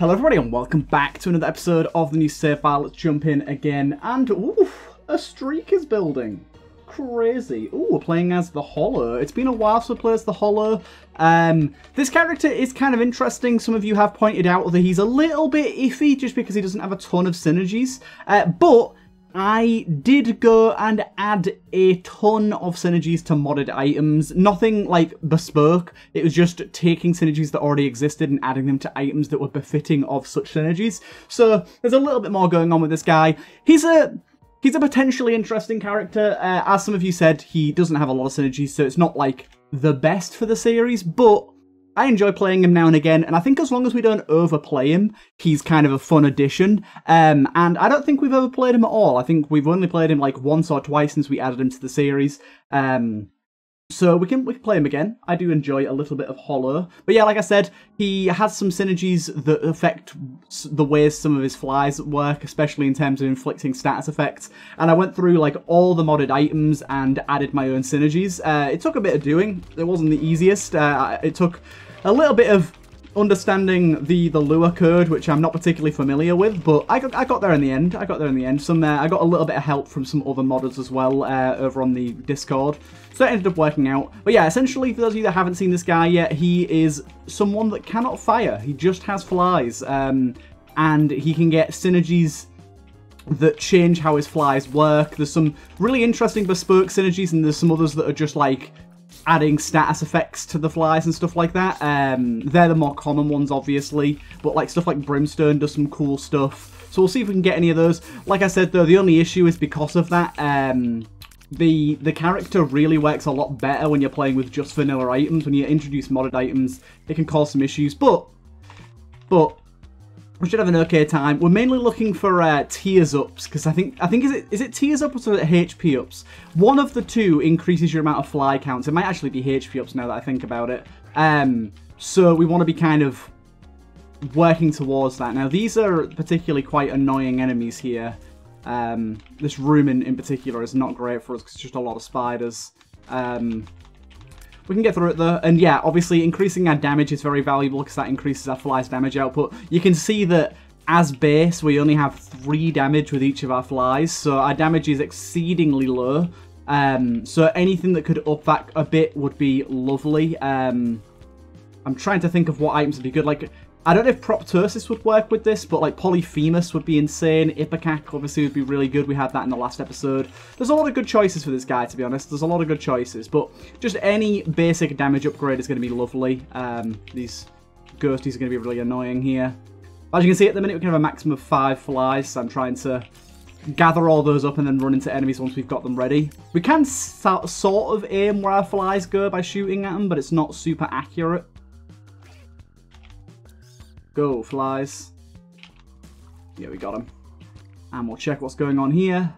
Hello everybody and welcome back to another episode of the new save file. Let's jump in again and oof, a streak is building. Crazy. Ooh, we're playing as the Hollow. It's been a while since we played as the Hollow. Um, this character is kind of interesting. Some of you have pointed out that he's a little bit iffy just because he doesn't have a ton of synergies. Uh, but I did go and add a ton of synergies to modded items. Nothing like bespoke. It was just taking synergies that already existed and adding them to items that were befitting of such synergies. So there's a little bit more going on with this guy. He's a he's a potentially interesting character. Uh, as some of you said, he doesn't have a lot of synergies, so it's not like the best for the series, but I enjoy playing him now and again, and I think as long as we don't overplay him, he's kind of a fun addition. Um, and I don't think we've ever played him at all. I think we've only played him like once or twice since we added him to the series. Um, so we can we can play him again. I do enjoy a little bit of Hollow, but yeah, like I said, he has some synergies that affect the ways some of his flies work, especially in terms of inflicting status effects. And I went through like all the modded items and added my own synergies. Uh, it took a bit of doing. It wasn't the easiest. Uh, it took a little bit of understanding the the Lua code, which I'm not particularly familiar with, but I got, I got there in the end. I got there in the end. Some uh, I got a little bit of help from some other modders as well uh, over on the Discord, so it ended up working out. But yeah, essentially, for those of you that haven't seen this guy yet, he is someone that cannot fire. He just has flies, um, and he can get synergies that change how his flies work. There's some really interesting bespoke synergies, and there's some others that are just like adding status effects to the flies and stuff like that. Um, they're the more common ones, obviously, but like stuff like Brimstone does some cool stuff. So we'll see if we can get any of those. Like I said, though, the only issue is because of that. Um, the the character really works a lot better when you're playing with just vanilla items. When you introduce modded items, it can cause some issues. But but we should have an okay time. We're mainly looking for uh, tears ups because I think I think is it is it tears up or HP ups? One of the two increases your amount of fly counts. It might actually be HP ups now that I think about it. Um, so we want to be kind of working towards that. Now these are particularly quite annoying enemies here. Um, this room in, in particular is not great for us because it's just a lot of spiders. Um, we can get through it though. And yeah, obviously increasing our damage is very valuable because that increases our fly's damage output. You can see that as base, we only have three damage with each of our flies, so our damage is exceedingly low. Um, so anything that could up that a bit would be lovely. Um, I'm trying to think of what items would be good. Like I don't know if Proptosis would work with this, but like Polyphemus would be insane. Ipecac obviously would be really good. We had that in the last episode. There's a lot of good choices for this guy, to be honest. There's a lot of good choices, but just any basic damage upgrade is going to be lovely. Um, these ghosties are going to be really annoying here. As you can see at the minute, we can have a maximum of five flies, so I'm trying to gather all those up and then run into enemies once we've got them ready. We can sort of aim where our flies go by shooting at them, but it's not super accurate. Go, flies. Yeah, we got him. And we'll check what's going on here.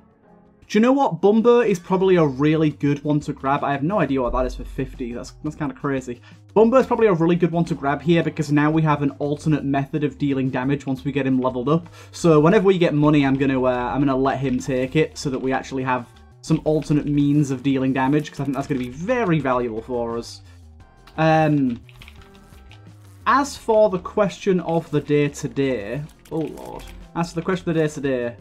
Do you know what? Bumbo is probably a really good one to grab. I have no idea what that is for 50. That's, that's kind of crazy. Bumbo is probably a really good one to grab here because now we have an alternate method of dealing damage once we get him leveled up. So whenever we get money, I'm going to uh, I'm gonna let him take it so that we actually have some alternate means of dealing damage because I think that's going to be very valuable for us. Um, as for the question of the day today, oh lord, as for the question of the day today,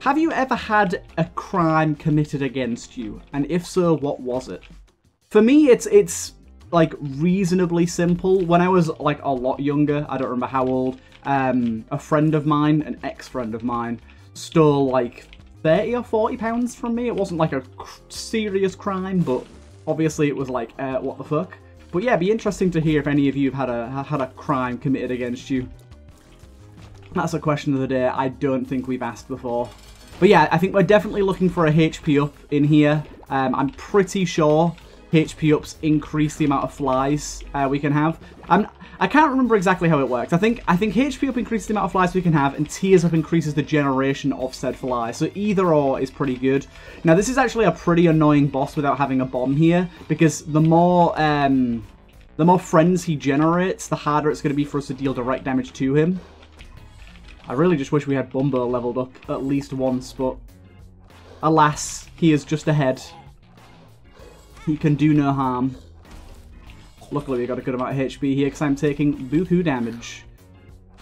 have you ever had a crime committed against you? And if so, what was it? For me, it's it's like reasonably simple. When I was like a lot younger, I don't remember how old, um, a friend of mine, an ex-friend of mine, stole like 30 or 40 pounds from me. It wasn't like a serious crime, but obviously it was like, uh, what the fuck? But yeah, it'd be interesting to hear if any of you have had a had a crime committed against you. That's a question of the day I don't think we've asked before. But yeah, I think we're definitely looking for a HP up in here. Um, I'm pretty sure HP ups increase the amount of flies uh, we can have. I'm, I can't remember exactly how it works. I think I think HP up increases the amount of flies we can have, and tears up increases the generation of said fly. So either or is pretty good. Now this is actually a pretty annoying boss without having a bomb here, because the more um, the more friends he generates, the harder it's going to be for us to deal direct damage to him. I really just wish we had Bumbo leveled up at least once, but alas, he is just ahead. He can do no harm. Luckily we got a good amount of HP here because I'm taking boohoo damage.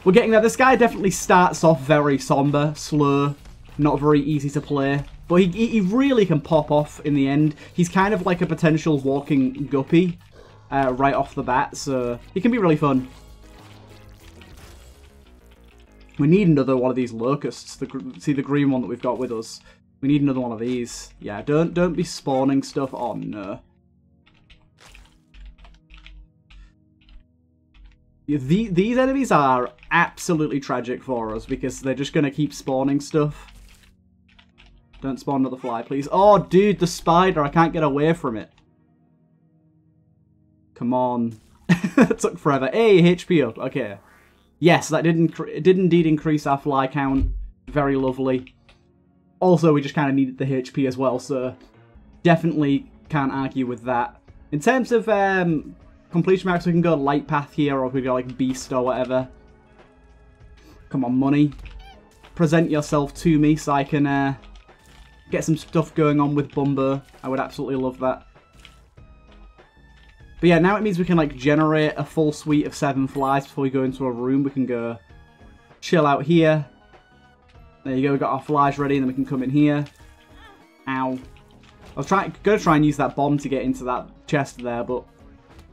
We're getting there. This guy definitely starts off very somber, slow, not very easy to play. But he, he really can pop off in the end. He's kind of like a potential walking guppy uh, right off the bat, so he can be really fun. We need another one of these locusts. The, see the green one that we've got with us. We need another one of these. Yeah, don't don't be spawning stuff. Oh no. The, these enemies are absolutely tragic for us because they're just going to keep spawning stuff. Don't spawn another fly, please. Oh, dude, the spider. I can't get away from it. Come on. it took forever. Hey, HP up. Okay. Yes, that did, it did indeed increase our fly count. Very lovely. Also, we just kind of needed the HP as well, so definitely can't argue with that. In terms of um, completion marks, we can go light path here, or we go like beast or whatever. Come on, money. Present yourself to me so I can uh, get some stuff going on with Bumbo. I would absolutely love that. But yeah, now it means we can like generate a full suite of seven flies before we go into a room. We can go chill out here. There you go, we got our flies ready and then we can come in here. Ow. I was trying, going to try and use that bomb to get into that chest there, but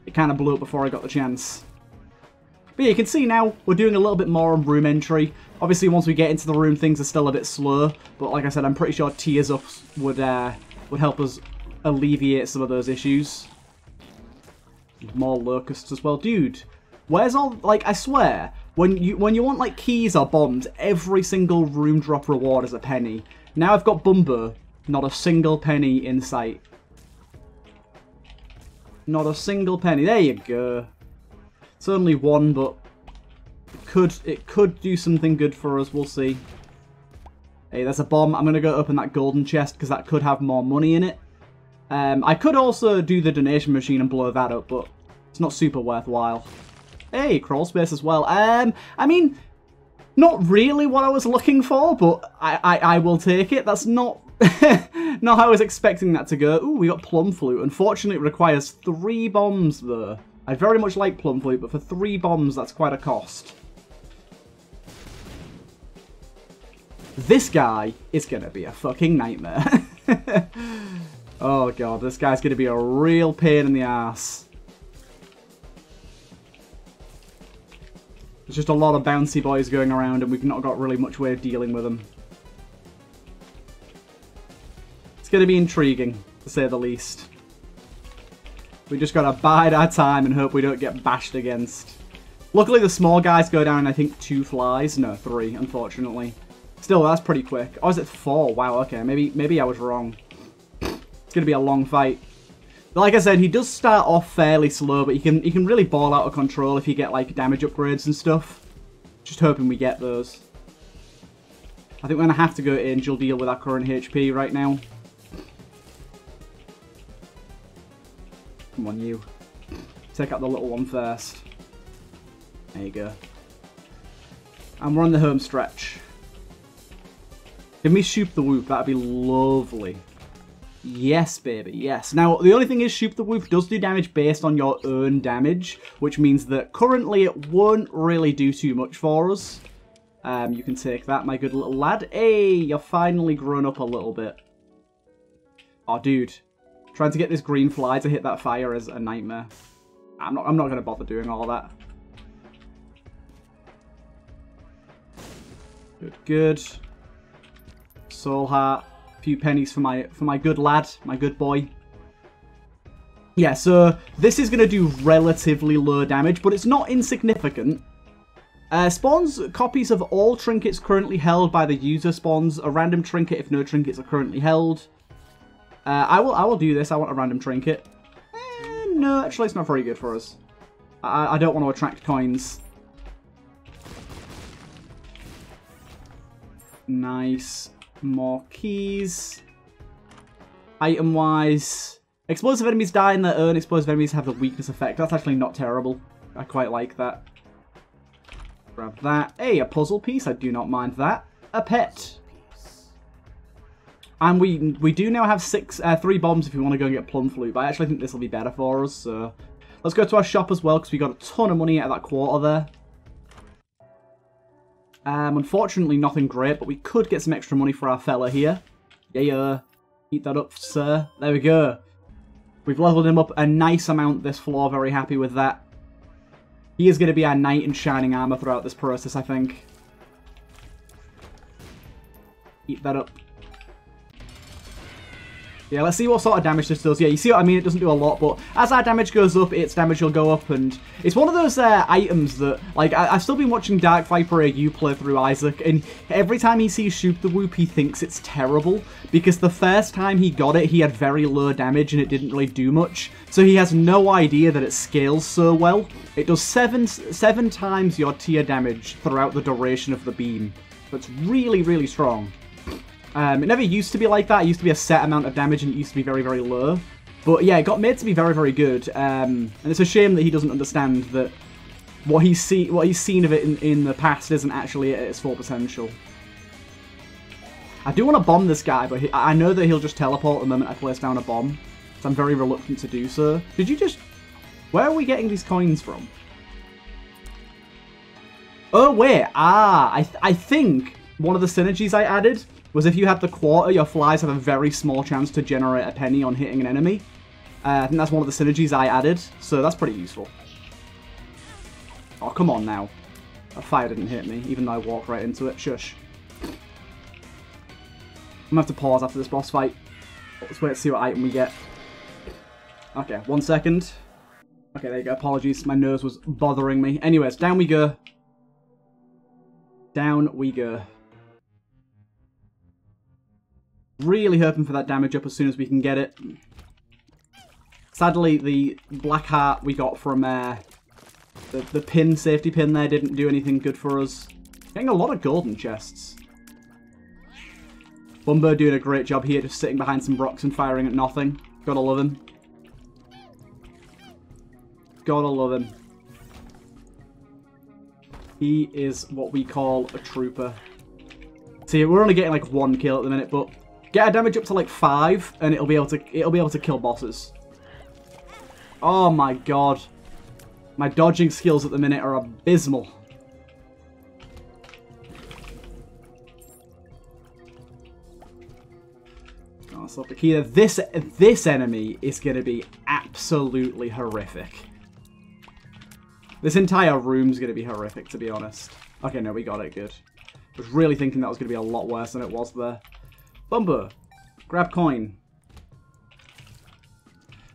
it kind of blew up before I got the chance. But yeah, you can see now we're doing a little bit more on room entry. Obviously, once we get into the room, things are still a bit slow. But like I said, I'm pretty sure tears up would uh, would help us alleviate some of those issues. More locusts as well. Dude, where's all... Like, I swear, when you when you want, like, keys or bombs, every single room drop reward is a penny. Now I've got Bumbo, not a single penny in sight. Not a single penny. There you go. It's only one, but it could it could do something good for us. We'll see. Hey, there's a bomb. I'm to go open that golden chest because that could have more money in it. Um, I could also do the donation machine and blow that up, but it's not super worthwhile. Hey, crawl space as well. Um, I mean, not really what I was looking for, but I, I, I will take it. That's not not how I was expecting that to go. Ooh, we got Plum Flute. Unfortunately, it requires three bombs, though. I very much like Plum Flute, but for three bombs, that's quite a cost. This guy is going to be a fucking nightmare. Oh god, this guy's going to be a real pain in the ass. There's just a lot of bouncy boys going around and we've not got really much way of dealing with them. It's going to be intriguing, to say the least. We just got to bide our time and hope we don't get bashed against. Luckily the small guys go down I think two flies. No, three, unfortunately. Still, that's pretty quick. Oh, is it four? Wow, okay. Maybe, maybe I was wrong It's going to be a long fight. But like I said, he does start off fairly slow, but he can he can really ball out of control if you get like damage upgrades and stuff. Just hoping we get those. I think we're going to have to go Angel deal with our current HP right now. Come on, you. Take out the little one first. There you go. And we're on the home stretch. Give me Shoop the Whoop, that'd be lovely. Yes, baby, yes. Now, the only thing is Shoop the Whoop does do damage based on your own damage, which means that currently it won't really do too much for us. Um, you can take that, my good little lad. Hey, you're finally grown up a little bit. Oh, dude. Trying to get this green fly to hit that fire is a nightmare. I'm not, I'm not going to bother doing all that. Good, good. Soul Heart few pennies for my for my good lad, my good boy. Yeah, so this is going to do relatively low damage, but it's not insignificant. Uh, spawns copies of all trinkets currently held by the user spawns a random trinket if no trinkets are currently held. Uh, I will I will do this. I want a random trinket. Eh, no, actually, it's not very good for us. I, I don't want to attract coins. Nice. More keys. Item-wise, explosive enemies die in their own. Explosive enemies have the weakness effect. That's actually not terrible. I quite like that. Grab that. Hey, a puzzle piece. I do not mind that. A pet. And we we do now have six, uh, three bombs if we want to go and get Plum Flute, but I actually think this will be better for us, so... Let's go to our shop as well, because we got a ton of money out of that quarter there. Um, unfortunately, nothing great, but we could get some extra money for our fella here. Yeah, eat that up, sir. There we go. We've leveled him up a nice amount this floor. Very happy with that. He is going to be our knight in shining armor throughout this process, I think. Eat that up. Yeah, let's see what sort of damage this does. Yeah, you see what I mean? It doesn't do a lot, but as our damage goes up, its damage will go up, and it's one of those uh, items that, like, I have still been watching Dark Viper AU play through Isaac, and every time he sees Shoop the Whoop, he thinks it's terrible, because the first time he got it, he had very low damage, and it didn't really do much, so he has no idea that it scales so well. It does seven, seven times your tear damage throughout the duration of the beam. That's really, really strong. Um, it never used to be like that. It used to be a set amount of damage and it used to be very, very low. But yeah, it got made to be very, very good. Um, and it's a shame that he doesn't understand that what he's, see what he's seen of it in, in the past isn't actually at its full potential. I do want to bomb this guy, but he, I know that he'll just teleport the moment I place down a bomb. So I'm very reluctant to do so. Did you just... Where are we getting these coins from? Oh, wait. Ah, I, th I think one of the synergies I added was if you have the quarter, your flies have a very small chance to generate a penny on hitting an enemy. Uh, I think that's one of the synergies I added, so that's pretty useful. Oh, come on now. A fire didn't hit me, even though I walked right into it. Shush. I'm gonna have to pause after this boss fight. Let's wait to see what item we get. Okay, one second. Okay, there you go. Apologies, my nose was bothering me. Anyways, down we go. Down we go. Really hoping for that damage up as soon as we can get it. Sadly, the black heart we got from uh, the, the pin, safety pin there, didn't do anything good for us. Getting a lot of golden chests. Bumbo doing a great job here, just sitting behind some rocks and firing at nothing. Gotta love him. Gotta love him. He is what we call a trooper. See, we're only getting like one kill at the minute, but Get our damage up to like five, and it'll be able to it'll be able to kill bosses. Oh my god. My dodging skills at the minute are abysmal. Oh, so Pakita, this this enemy is going to be absolutely horrific. This entire room's going to be horrific, to be honest. Okay, no, we got it, good. I was really thinking that was going to be a lot worse than it was there. Bumper, grab coin.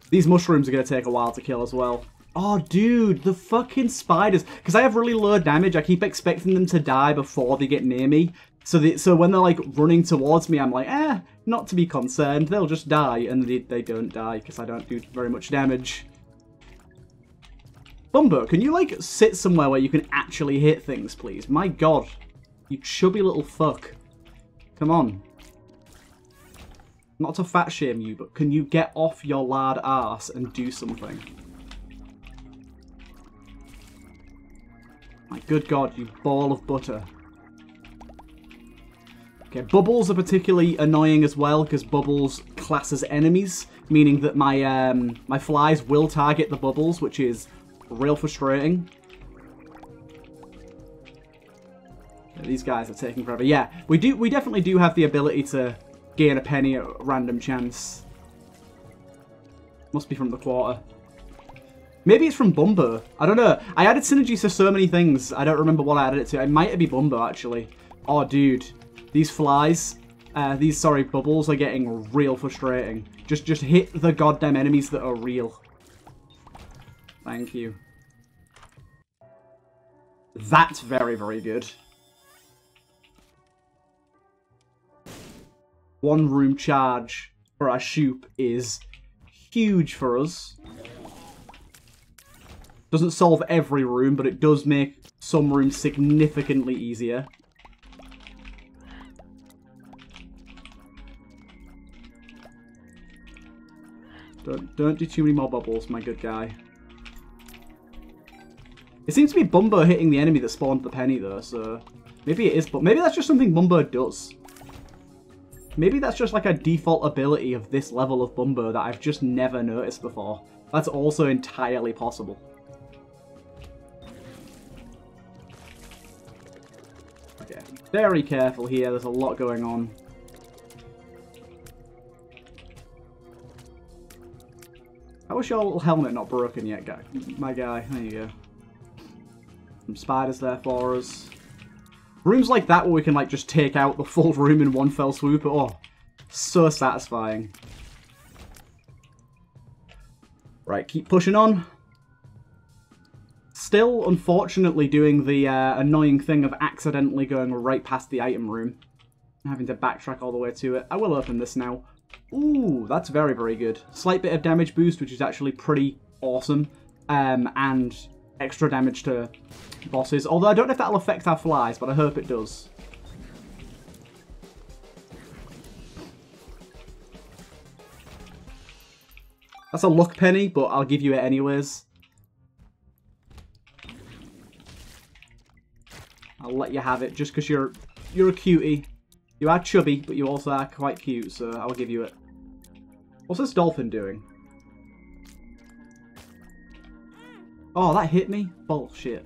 These mushrooms are going to take a while to kill as well. Oh, dude, the fucking spiders. Because I have really low damage, I keep expecting them to die before they get near me. So they, so when they're like running towards me, I'm like, eh, not to be concerned. They'll just die. And they, they don't die because I don't do very much damage. Bumbo, can you like sit somewhere where you can actually hit things, please? My god. You chubby little fuck. Come on. Not to fat shame you, but can you get off your lard ass and do something? My good god, you ball of butter. Okay, bubbles are particularly annoying as well because bubbles class as enemies, meaning that my um, my flies will target the bubbles, which is real frustrating. Yeah, these guys are taking forever. Yeah, we do we definitely do have the ability to gain a penny at random chance. Must be from the quarter. Maybe it's from Bumbo. I don't know. I added synergies to so many things. I don't remember what I added it to. It might be Bumbo, actually. Oh, dude. These flies, uh, these, sorry, bubbles are getting real frustrating. Just, just hit the goddamn enemies that are real. Thank you. That's very, very good. One room charge for our Shoop is huge for us. Doesn't solve every room, but it does make some rooms significantly easier. Don't, don't do too many more bubbles, my good guy. It seems to be Bumbo hitting the enemy that spawned the penny, though, so... Maybe it is, but maybe that's just something Bumbo does. Maybe that's just like a default ability of this level of Bumbo that I've just never noticed before. That's also entirely possible. Okay, very careful here. There's a lot going on. I wish your little helmet not broken yet, guy. My guy. There you go. Some spiders there for us. Rooms like that where we can like just take out the full room in one fell swoop. Oh, so satisfying. Right, keep pushing on. Still, unfortunately, doing the uh, annoying thing of accidentally going right past the item room. Having to backtrack all the way to it. I will open this now. Ooh, that's very, very good. Slight bit of damage boost, which is actually pretty awesome. Um, and extra damage to bosses. Although I don't know if that'll affect our flies, but I hope it does. That's a luck penny, but I'll give you it anyways. I'll let you have it just because you're you're a cutie. You are chubby, but you also are quite cute, so I'll give you it. What's this dolphin doing? Oh, that hit me? Bullshit.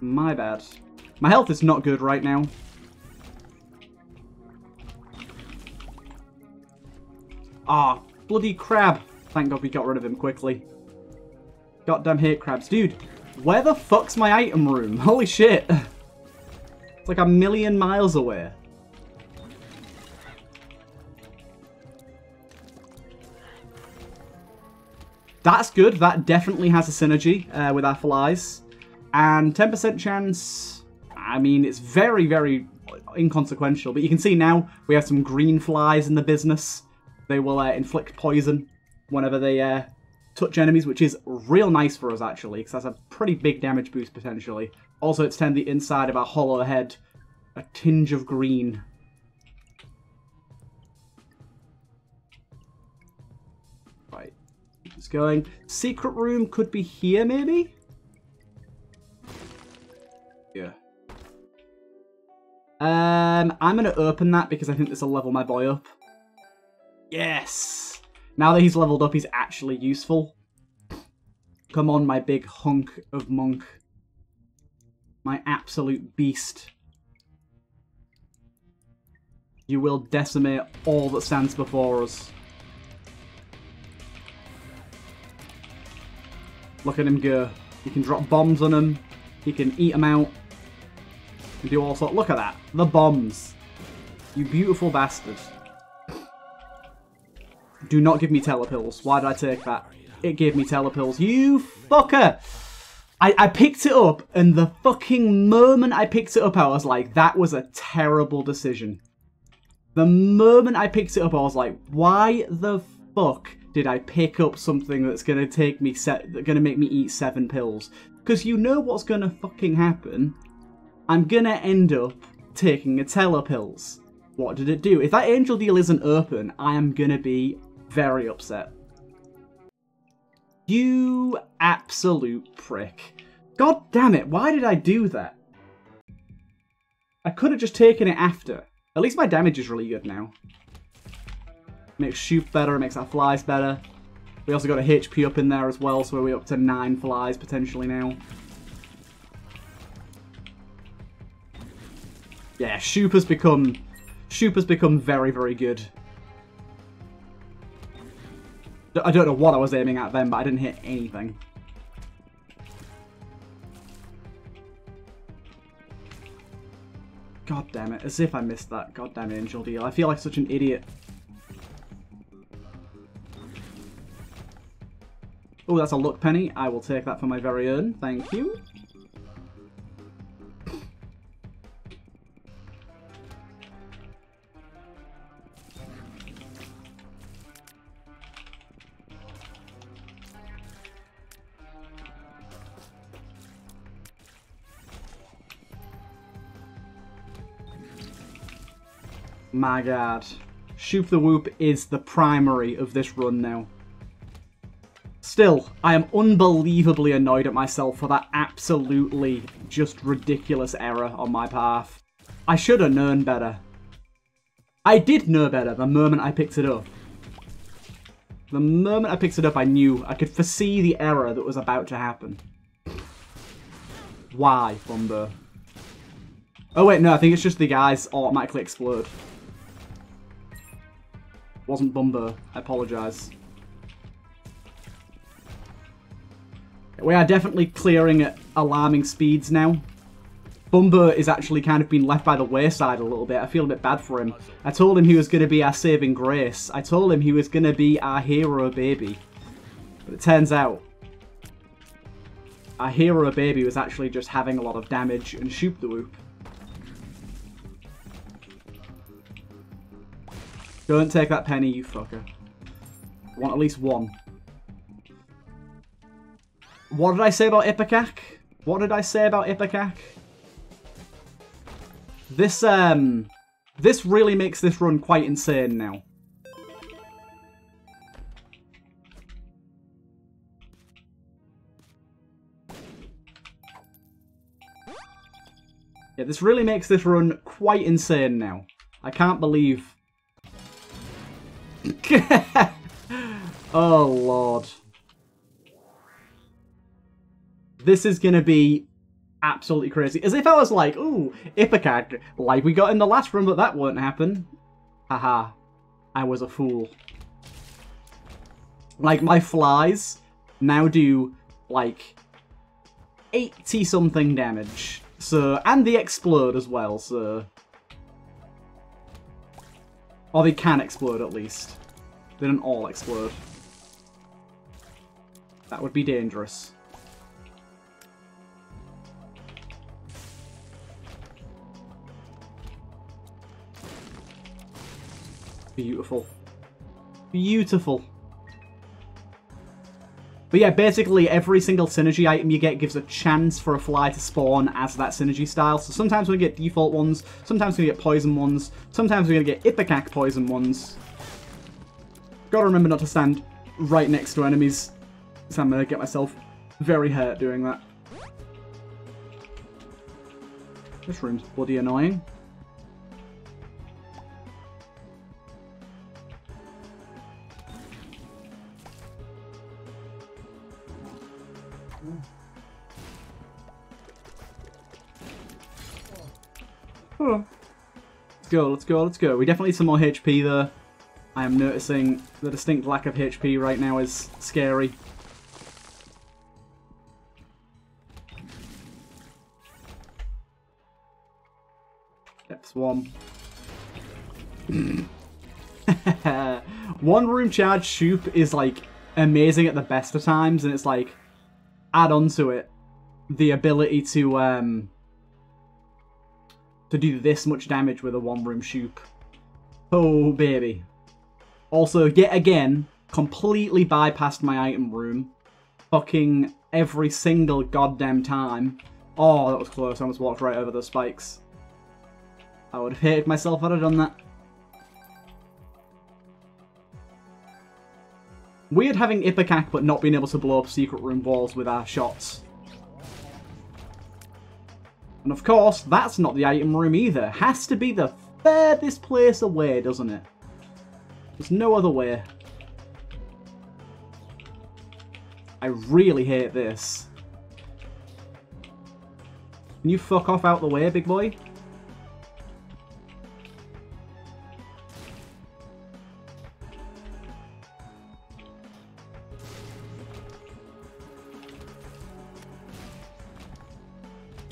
My bad. My health is not good right now. Ah, oh, bloody crab. Thank God we got rid of him quickly. Goddamn hate crabs. Dude, where the fuck's my item room? Holy shit. It's like a million miles away. That's good. That definitely has a synergy uh, with our flies. And 10% chance, I mean, it's very, very inconsequential. But you can see now we have some green flies in the business. They will uh, inflict poison whenever they uh, touch enemies, which is real nice for us, actually, because that's a pretty big damage boost, potentially. Also, it's turned the inside of our hollow head a tinge of green. Going. Secret room could be here, maybe? Yeah. Um, I'm going to open that because I think this will level my boy up. Yes! Now that he's leveled up, he's actually useful. Come on, my big hunk of monk. My absolute beast. You will decimate all that stands before us. Look at him go. He can drop bombs on them. He can eat them out. Can do all sorts. Look at that. The bombs. You beautiful bastard. Do not give me telepills. Why did I take that? It gave me telepills. You fucker! I, I picked it up, and the fucking moment I picked it up, I was like, that was a terrible decision. The moment I picked it up, I was like, why the fuck did I pick up something that's gonna take me set, gonna make me eat seven pills? Because you know what's gonna fucking happen. I'm gonna end up taking a telepills. What did it do? If that angel deal isn't open, I am gonna be very upset. You absolute prick. God damn it, why did I do that? I could have just taken it after. At least my damage is really good now. Makes shoot better, makes our flies better. We also got a HP up in there as well, so we're up to 9 flies potentially now. Yeah, Shoop has become... Shoop has become very, very good. I don't know what I was aiming at then, but I didn't hit anything. God damn it, as if I missed that goddamn angel deal. I feel like such an idiot. Oh, that's a luck penny. I will take that for my very own. Thank you. My god. Shoop the Whoop is the primary of this run now. Still, I am unbelievably annoyed at myself for that absolutely just ridiculous error on my path. I should have known better. I did know better the moment I picked it up. The moment I picked it up, I knew. I could foresee the error that was about to happen. Why, Bumbo? Oh wait, no, I think it's just the guys automatically explode. Wasn't Bumbo. I apologise. We are definitely clearing at alarming speeds now. Bumbo is actually kind of been left by the wayside a little bit. I feel a bit bad for him. I told him he was going to be our saving grace. I told him he was going to be our hero baby. But it turns out our hero baby was actually just having a lot of damage and Shoop the Whoop. Don't take that penny, you fucker. I want at least one. What did I say about Ipecac? What did I say about Ipecac? This, um... This really makes this run quite insane now. Yeah, this really makes this run quite insane now. I can't believe... oh, Lord. This is going to be absolutely crazy. As if I was like, ooh, Ipecac, like we got in the last run, but that won't happen. Haha. I was a fool. Like, my flies now do, like, 80-something damage. So, and they explode as well, so... Or they can explode, at least. They don't all explode. That would be dangerous. Beautiful. Beautiful. But yeah, basically every single synergy item you get gives a chance for a fly to spawn as that synergy style. So sometimes we get default ones, sometimes we get poison ones, sometimes we're going to get Ipecac poison ones. Gotta remember not to stand right next to enemies, so I'm going to get myself very hurt doing that. This room's bloody annoying. Let's go, let's go, let's go. We definitely need some more HP there. I am noticing the distinct lack of HP right now is scary. Depth Swarm. One room charge shoop is like amazing at the best of times and it's like add on to it the ability to um to do this much damage with a one-room shoop. Oh, baby. Also, yet again, completely bypassed my item room. Fucking every single goddamn time. Oh, that was close. I almost walked right over those spikes. I would have hated myself had I done that. Weird having Ipecac but not being able to blow up secret room walls with our shots. And of course, that's not the item room either. Has to be the furthest place away, doesn't it? There's no other way. I really hate this. Can you fuck off out the way, big boy?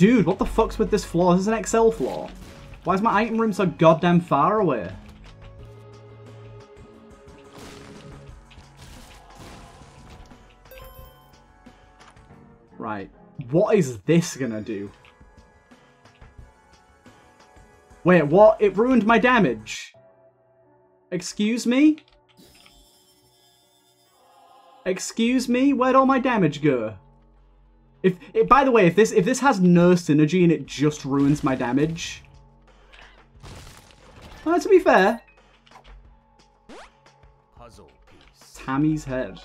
Dude, what the fuck's with this floor? This is an XL floor. Why is my item room so goddamn far away? Right. What is this gonna do? Wait, what? It ruined my damage. Excuse me? Excuse me? Where'd all my damage go? If, if, by the way, if this if this has no synergy and it just ruins my damage, well, to be fair, puzzle piece. Tammy's head.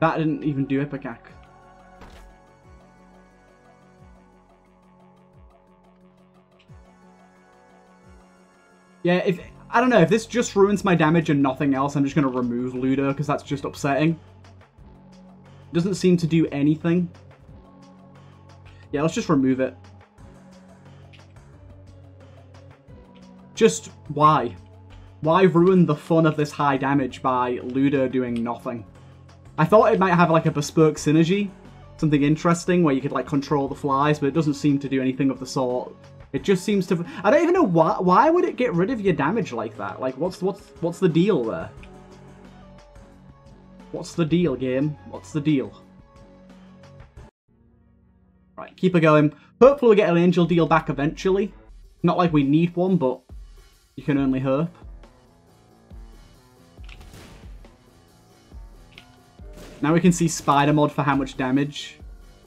That didn't even do Ipecac. Yeah, if I don't know if this just ruins my damage and nothing else, I'm just gonna remove Ludo because that's just upsetting. Doesn't seem to do anything. Yeah, let's just remove it. Just why? Why ruin the fun of this high damage by Ludo doing nothing? I thought it might have like a bespoke synergy, something interesting where you could like control the flies, but it doesn't seem to do anything of the sort. It just seems to. I don't even know why. Why would it get rid of your damage like that? Like, what's what's what's the deal there? What's the deal, game? What's the deal? Right, keep it going. Hopefully we get an angel deal back eventually. Not like we need one, but you can only hope. Now we can see spider mod for how much damage.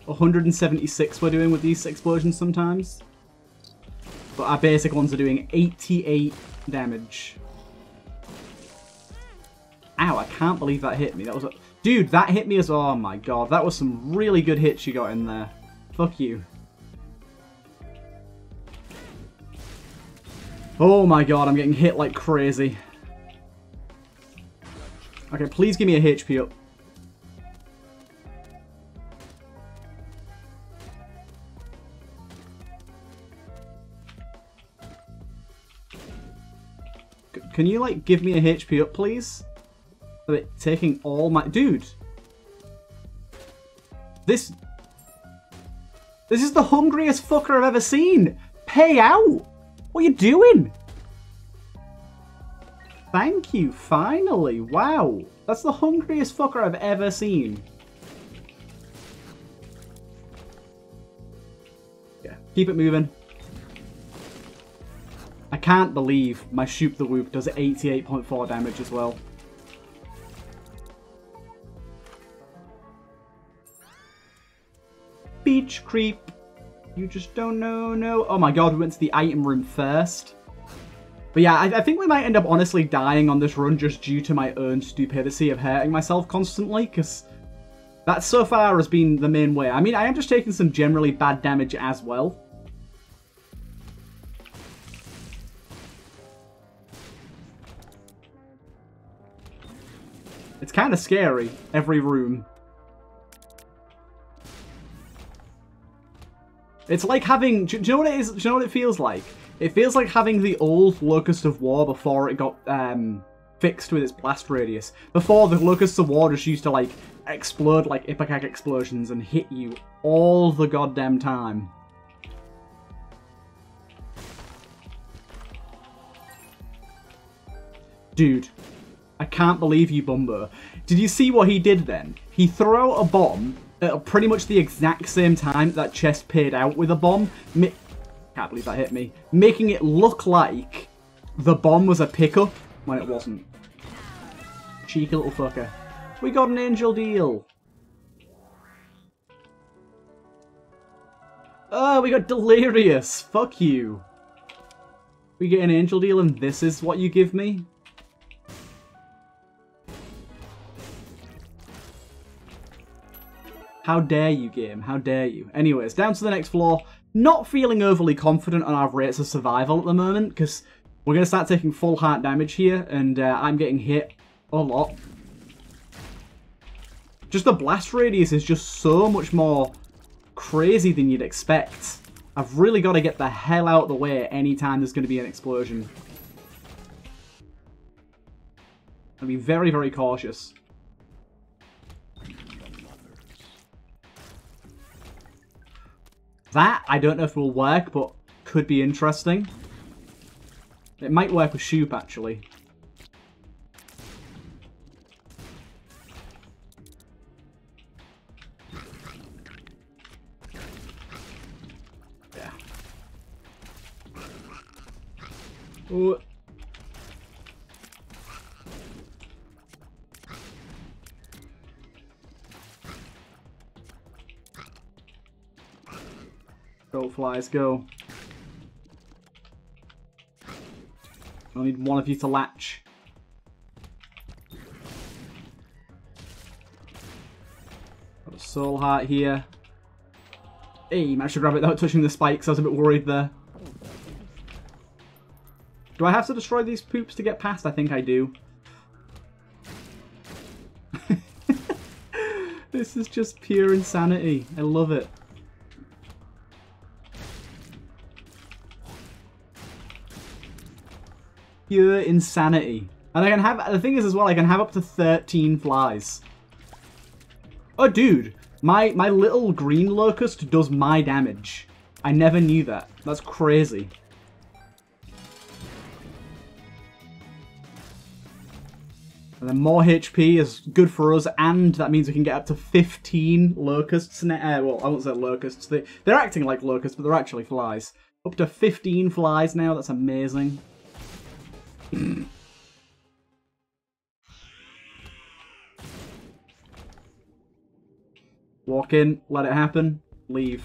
176 we're doing with these explosions sometimes. But our basic ones are doing 88 damage. Ow, I can't believe that hit me. That was a... Dude, that hit me as... Oh my god, that was some really good hits you got in there. Fuck you. Oh my god, I'm getting hit like crazy. Okay, please give me a HP up. Can you, like, give me a HP up, please? It taking all my... Dude! This... This is the hungriest fucker I've ever seen! Pay out! What are you doing? Thank you, finally. Wow. That's the hungriest fucker I've ever seen. Yeah, keep it moving. I can't believe my Shoop the Whoop does 88.4 damage as well. Beach creep. You just don't know, no. Oh my god, we went to the item room first. But yeah, I, I, think we might end up honestly dying on this run just due to my own stupidity of hurting myself constantly, because that so far has been the main way. I mean, I am just taking some generally bad damage as well. It's kind of scary, every room. It's like having... Do, you know what it is? Do you know what it feels like? It feels like having the old Locust of War before it got um, fixed with its blast radius. Before, the Locust of War just used to, like, explode like Ipecac explosions and hit you all the goddamn time. Dude, I can't believe you, Bumbo. Did you see what he did then? He threw a bomb at pretty much the exact same time that chest paid out with a bomb. Ma can't believe that hit me. Making it look like the bomb was a pickup when it wasn't. Cheeky little fucker. We got an angel deal. Oh, we got Delirious. Fuck you. We get an angel deal and this is what you give me? How dare you, game? How dare you? Anyways, down to the next floor. Not feeling overly confident on our rates of survival at the moment, because we're going to start taking full heart damage here, and uh, I'm getting hit a lot. Just the blast radius is just so much more crazy than you'd expect. I've really got to get the hell out of the way anytime there's going to be an explosion. I'll be very, very cautious. That, I don't know if it will work, but could be interesting. It might work with Shoop, actually. Yeah. Ooh. Go, flies, go. I need one of you to latch. Got a soul heart here. Hey, managed to grab it without touching the spikes. I was a bit worried there. Do I have to destroy these poops to get past? I think I do. this is just pure insanity. I love it. Pure insanity. And I can have, the thing is as well, I can have up to 13 flies. Oh, dude. My, my little green locust does my damage. I never knew that. That's crazy. And then more HP is good for us, and that means we can get up to 15 locusts. Uh, well, I won't say locusts. They, they're acting like locusts, but they're actually flies. Up to 15 flies now. That's amazing. Hmm. Walk in, let it happen, leave.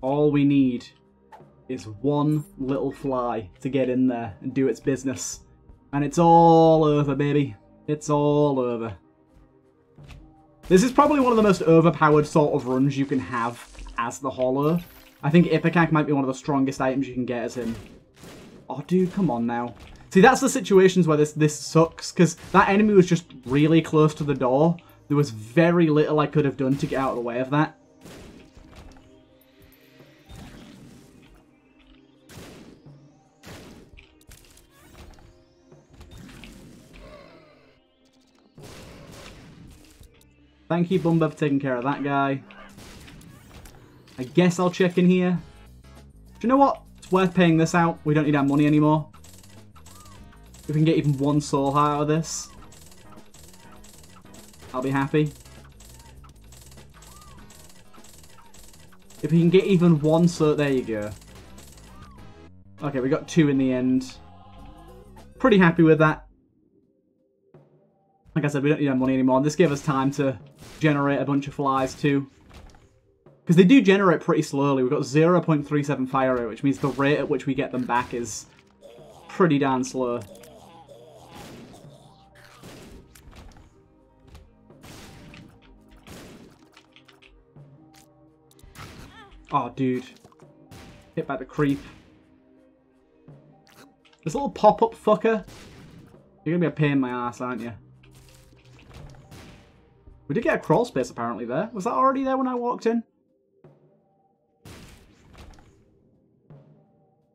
All we need is one little fly to get in there and do its business. And it's all over, baby. It's all over. This is probably one of the most overpowered sort of runs you can have as the Hollow. I think Ipecac might be one of the strongest items you can get as him. Oh, dude, come on now. See, that's the situations where this, this sucks, because that enemy was just really close to the door. There was very little I could have done to get out of the way of that. Thank you, Bumbo, for taking care of that guy. I guess I'll check in here. Do you know what? It's worth paying this out. We don't need our money anymore. If we can get even one soul heart out of this, I'll be happy. If we can get even one soul, there you go. Okay, we got two in the end. Pretty happy with that. Like I said, we don't need our money anymore. This gave us time to generate a bunch of flies too. Because they do generate pretty slowly. We've got 0.37 fire rate, which means the rate at which we get them back is pretty darn slow. Oh, dude. Hit by the creep. This little pop-up fucker. You're gonna be a pain in my ass, aren't you? We did get a crawl space apparently there. Was that already there when I walked in?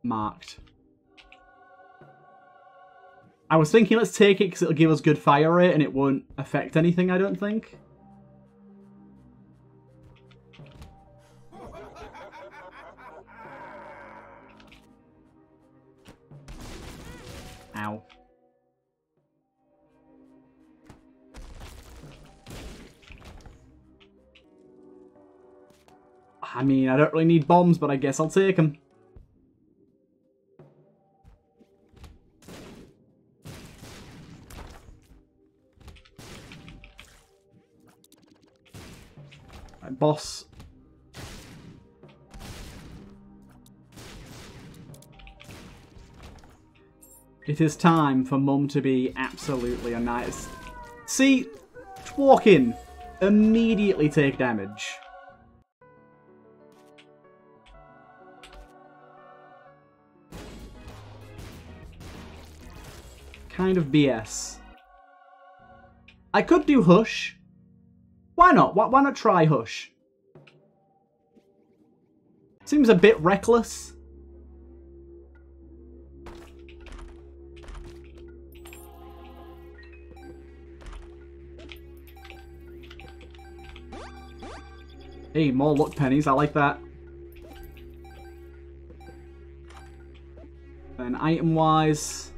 Marked. I was thinking let's take it because it'll give us good fire rate and it won't affect anything, I don't think. Ow. I mean, I don't really need bombs, but I guess I'll take them. Boss. It is time for Mum to be absolutely a nice. See, walk in, immediately take damage. kind of BS. I could do Hush. Why not? Why, why not try Hush? Seems a bit reckless. Hey, more luck pennies. I like that. And item-wise...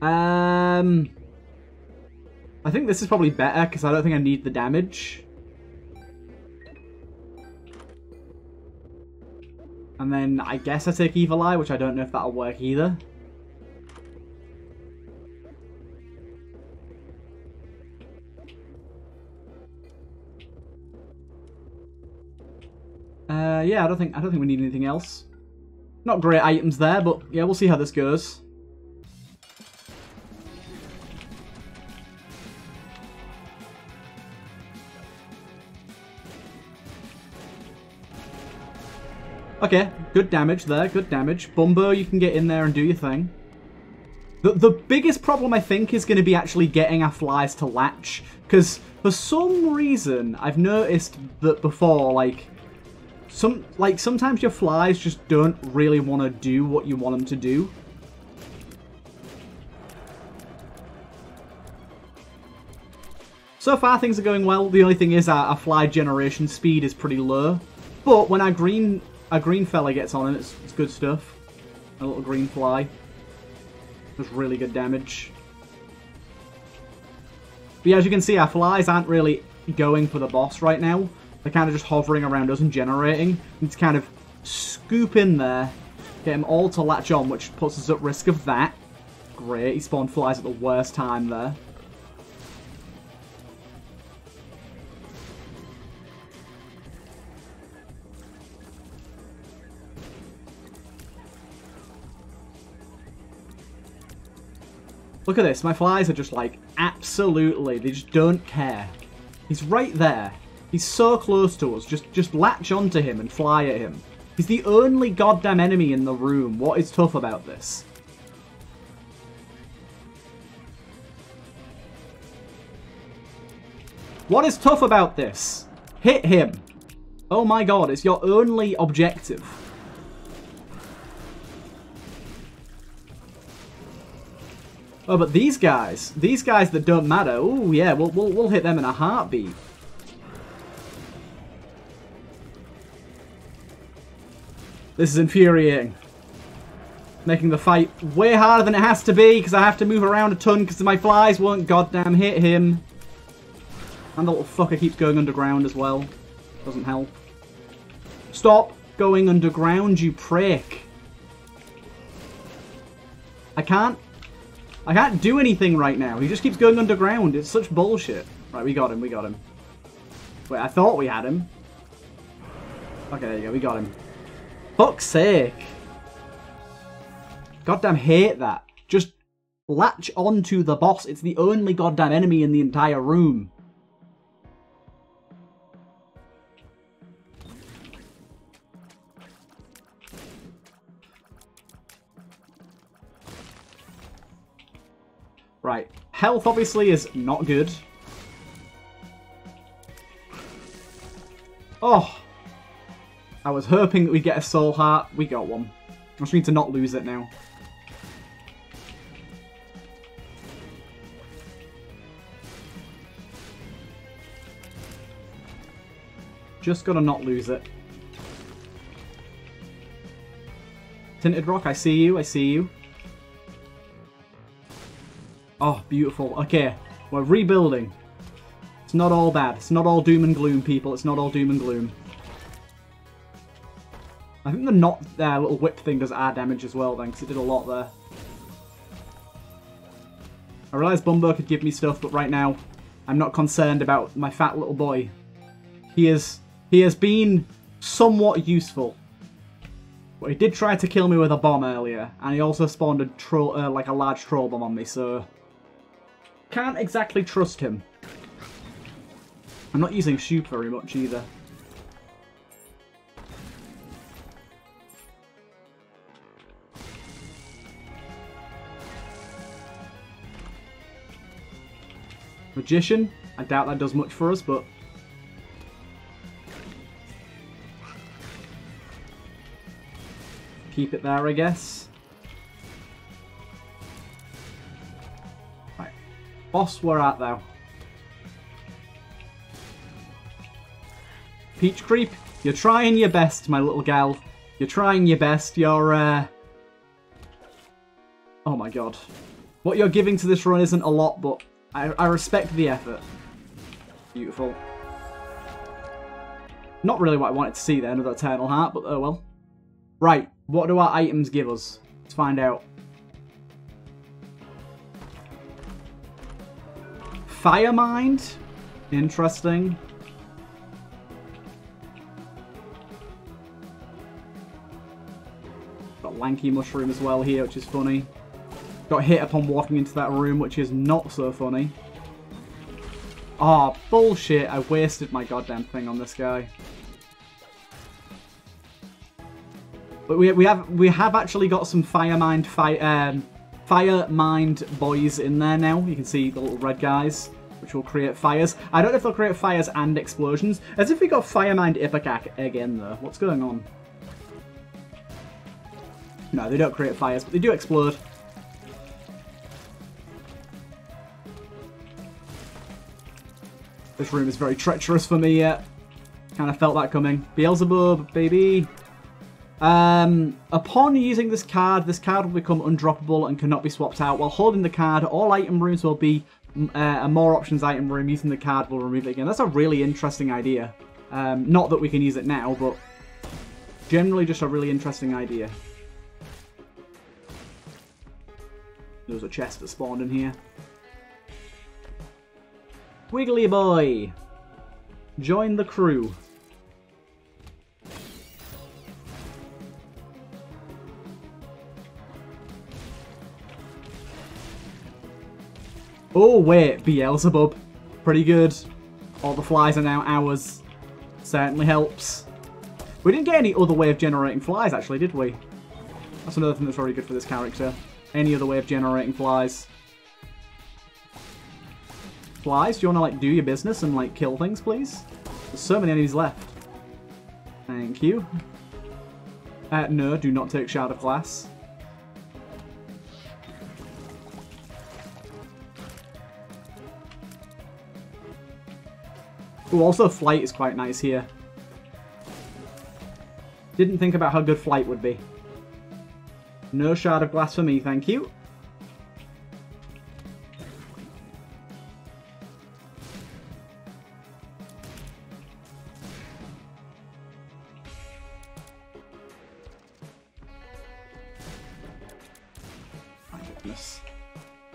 Um, I think this is probably better because I don't think I need the damage. And then I guess I take Evil Eye, which I don't know if that'll work either. Uh, yeah, I don't think I don't think we need anything else. Not great items there, but yeah, we'll see how this goes. Okay, good damage there, good damage. Bumbo, you can get in there and do your thing. The, the biggest problem, I think, is going to be actually getting our flies to latch. Because for some reason, I've noticed that before, like, some like sometimes your flies just don't really want to do what you want them to do. So far things are going well. The only thing is our, our fly generation speed is pretty low. But when our green our green fella gets on it, it's, it's good stuff. A little green fly. Does really good damage. But yeah, as you can see, our flies aren't really going for the boss right now. They're kind of just hovering around us and generating. Need to kind of scoop in there, get them all to latch on, which puts us at risk of that. Great, he spawned flies at the worst time there. Look at this, my flies are just like, absolutely, they just don't care. He's right there. He's so close to us. Just, just latch onto him and fly at him. He's the only goddamn enemy in the room. What is tough about this? What is tough about this? Hit him. Oh my god, it's your only objective. Oh, but these guys, these guys that don't matter, oh yeah, we'll, we'll, we'll hit them in a heartbeat. This is infuriating. Making the fight way harder than it has to be because I have to move around a ton because my flies won't goddamn hit him. And the little fucker keeps going underground as well. Doesn't help. Stop going underground, you prick. I can't I can't do anything right now. He just keeps going underground. It's such bullshit. Right, we got him. We got him. Wait, I thought we had him. Okay, there you go. We got him. Fuck's sake. Goddamn hate that. Just latch onto the boss. It's the only goddamn enemy in the entire room. Right. Health, obviously, is not good. Oh! I was hoping that we'd get a soul heart. We got one. I just need to not lose it now. Just gotta not lose it. Tinted Rock, I see you, I see you. Oh, beautiful. Okay, we're rebuilding. It's not all bad. It's not all doom and gloom, people. It's not all doom and gloom. I think the not there little whip thing does add damage as well then, because it did a lot there. I realised Bumbo could give me stuff, but right now I'm not concerned about my fat little boy. He is he has been somewhat useful. But he did try to kill me with a bomb earlier, and he also spawned a troll, uh, like a large troll bomb on me, so can't exactly trust him. I'm not using Shoop very much either. Magician, I doubt that does much for us, but... Keep it there, I guess. Boss, where art thou? Peach Creep, you're trying your best, my little gal. You're trying your best. You're, uh... Oh my god. What you're giving to this run isn't a lot, but I, I respect the effort. Beautiful. Not really what I wanted to see there, another Eternal Heart, but oh well. Right, what do our items give us? Let's find out. Firemind? Interesting. Got Lanky Mushroom as well here, which is funny. Got hit upon walking into that room, which is not so funny. Ah, oh, bullshit. I wasted my goddamn thing on this guy. But we, we have we have actually got some Firemind fight um, Fire Mind boys in there now. You can see the little red guys. which will create fires. I don't know if they'll create fires and explosions. As if we got fire mind Ipecac again, though. What's going on? No, they don't create fires, but they do explode. This room is very treacherous for me yet. Kind of felt that coming. Beelzebub, baby. Um, upon using this card, this card will become undroppable and cannot be swapped out. While holding the card, all item rooms will be uh, a more options item room. Using the card will remove it again. That's a really interesting idea. Um, not that we can use it now, but generally just a really interesting idea. There's a chest that spawned in here. Wiggly boy! Join the crew. Oh, wait, Beelzebub. Pretty good. All the flies are now ours. Certainly helps. We didn't get any other way of generating flies, actually, did we? That's another thing that's very good for this character. Any other way of generating flies. Flies, do you want to, like, do your business and, like, kill things, please? There's so many enemies left. Thank you. Uh, no, do not take Shard of Glass. Ooh, also flight is quite nice here. Didn't think about how good flight would be. No shard of glass for me, thank you.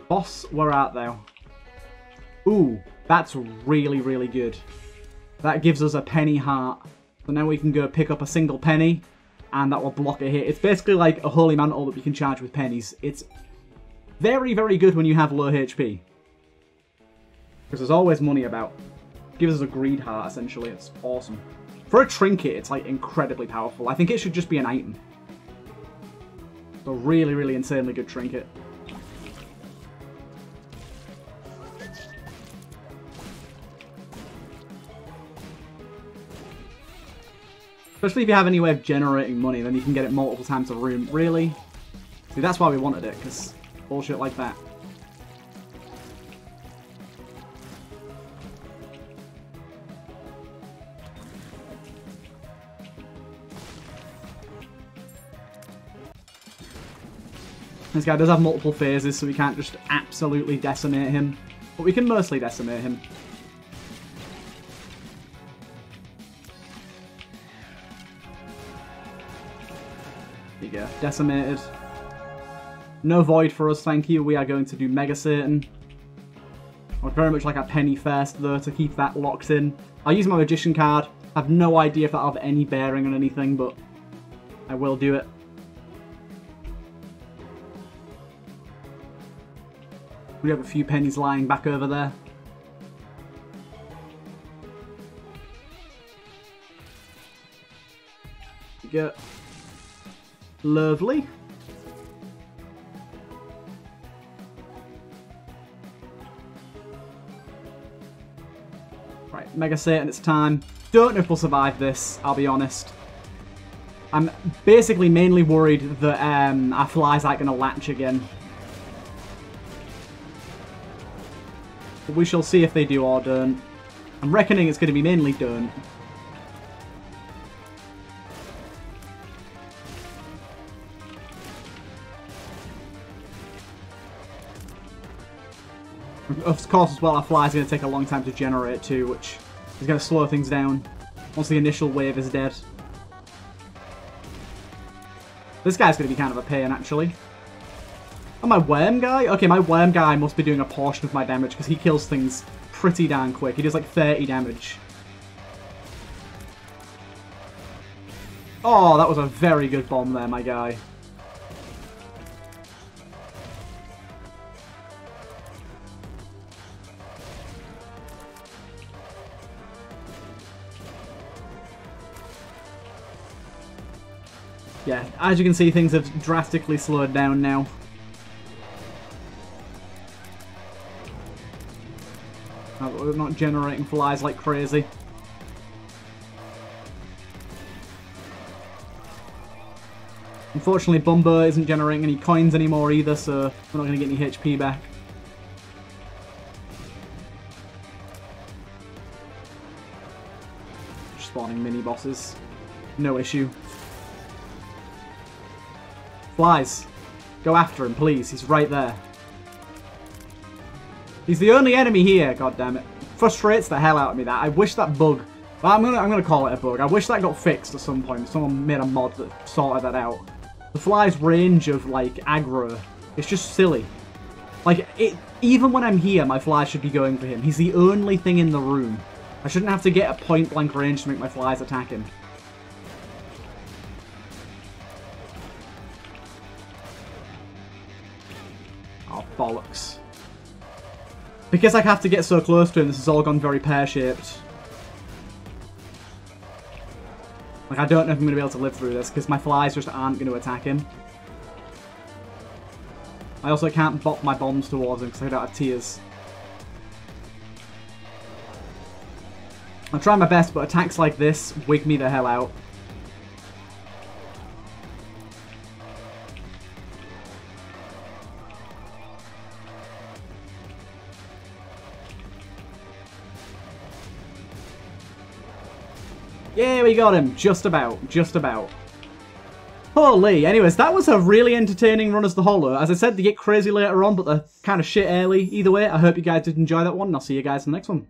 Boss, where art thou? Ooh, that's really, really good. That gives us a penny heart. So now we can go pick up a single penny, and that will block a hit. It's basically like a holy mantle that we can charge with pennies. It's very, very good when you have low HP. Because there's always money about. Gives us a greed heart, essentially. It's awesome. For a trinket, it's like incredibly powerful. I think it should just be an item. It's a really, really insanely good trinket. Especially if you have any way of generating money, then you can get it multiple times a room. Really? See, that's why we wanted it, because bullshit like that. This guy does have multiple phases, so we can't just absolutely decimate him. But we can mostly decimate him. Decimated. No void for us, thank you. We are going to do Mega Satan. I'd very much like a penny first, though, to keep that locked in. I'll use my Magician card. I have no idea if that'll have any bearing on anything, but I will do it. We have a few pennies lying back over there. Go. Lovely. Right, Mega Satan, it's time. Don't know if we'll survive this, I'll be honest. I'm basically mainly worried that um, our flies aren't going to latch again. But we shall see if they do or don't. I'm reckoning it's going to be mainly don't. Of course, as well, our fly is going to take a long time to generate too, which is going to slow things down once the initial wave is dead. This guy's going to be kind of a pain, actually. Oh, my worm guy? Okay, my worm guy must be doing a portion of my damage because he kills things pretty darn quick. He does like 30 damage. Oh, that was a very good bomb there, my guy. As you can see, things have drastically slowed down now. we're not generating flies like crazy. Unfortunately, Bumbo isn't generating any coins anymore either, so we're not going to get any HP back. Spawning mini-bosses. No issue. Flies. Go after him, please. He's right there. He's the only enemy here, God damn it! Frustrates the hell out of me that. I wish that bug... Well, I'm gonna, I'm gonna call it a bug. I wish that got fixed at some point. Someone made a mod that sorted that out. The fly's range of, like, aggro, it's just silly. Like, it, even when I'm here, my fly should be going for him. He's the only thing in the room. I shouldn't have to get a point-blank range to make my flies attack him. Because I have to get so close to him, this has all gone very pear-shaped. Like, I don't know if I'm going to be able to live through this, because my flies just aren't going to attack him. I also can't bop my bombs towards him, because I don't have tears. I'll try my best, but attacks like this wig me the hell out. Yeah, we got him. Just about. Just about. Holy. Anyways, that was a really entertaining run as the Hollow. As I said, they get crazy later on, but they're kind of shit early. Either way, I hope you guys did enjoy that one, and I'll see you guys in the next one.